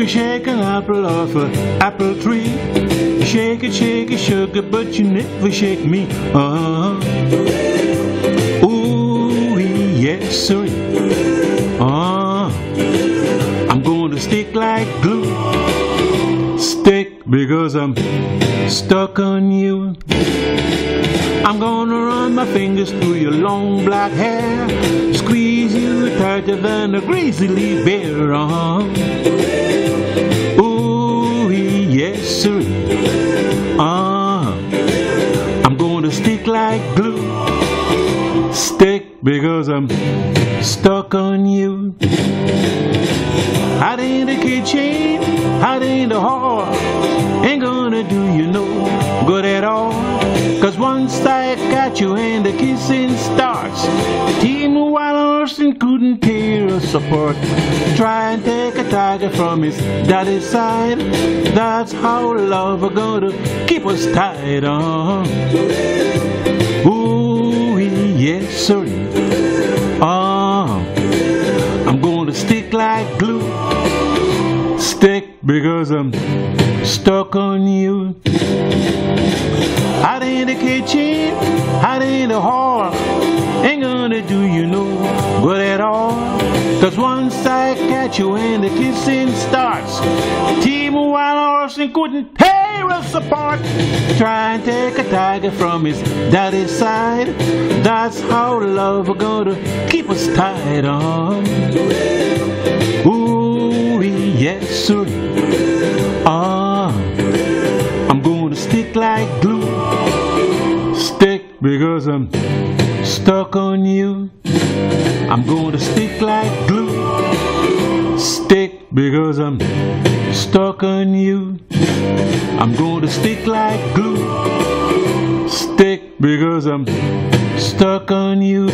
can shake an apple off an apple tree. Shake it, shake it, sugar, but you never shake me. Uh-huh. Ooh, yes, sir. Uh, I'm to stick like glue. Stick because I'm stuck on you. I'm gonna run my fingers through your long black hair, squeeze you tighter than a grizzly bear. Uh-huh. Yes. Uh, I'm gonna stick like glue. Stick because I'm stuck on you. Out in the kitchen, out in the hall, ain't gonna do you no good at all. Cause once I got you and the kissing starts, Horse couldn't tear us apart. Try and take a tiger from his daddy's side. That's how love are gonna keep us tied on. Ooh, yes, sir. Ah, I'm gonna stick like glue. Stick because I'm stuck on you. Out in the kitchen, out in the hall, ain't gonna do you Cause once I catch you and the kissing starts, Team Wild Horse couldn't tear us apart. Try and take a tiger from his daddy's side. That's how love are gonna keep us tied on. Ooh, yes, sir. Ah, I'm gonna stick like glue. Stick because I'm stuck on you. I'm gonna stick like glue. Stick because I'm stuck on you. I'm gonna stick like glue. Stick because I'm stuck on you.